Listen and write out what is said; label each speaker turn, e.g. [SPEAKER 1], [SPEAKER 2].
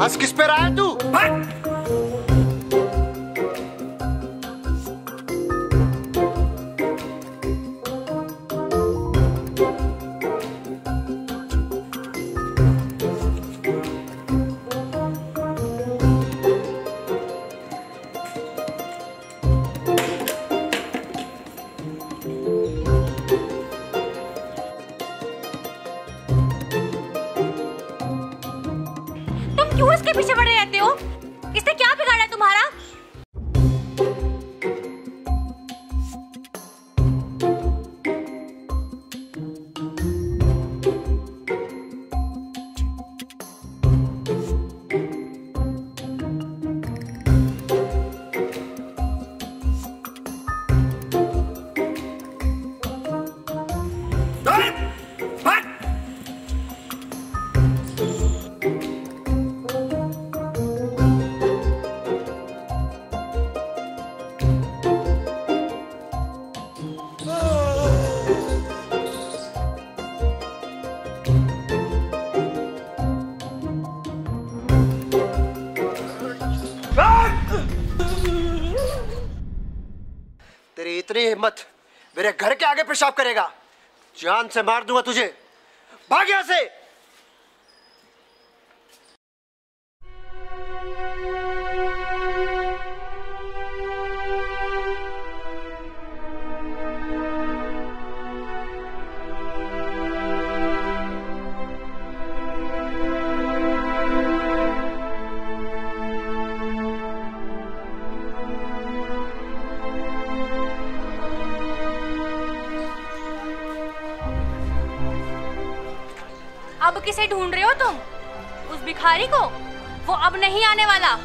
[SPEAKER 1] हंस किस पे रहा
[SPEAKER 2] क्यों इसके पीछे पड़े रहते हो? इतनी हिम्मत मेरे घर के आगे पेशाब करेगा। जान से मार दूँगा तुझे। भाग्य से अब किसे ढूंढ रहे हो तुम? उस भिखारी को? वो अब नहीं आने वाला।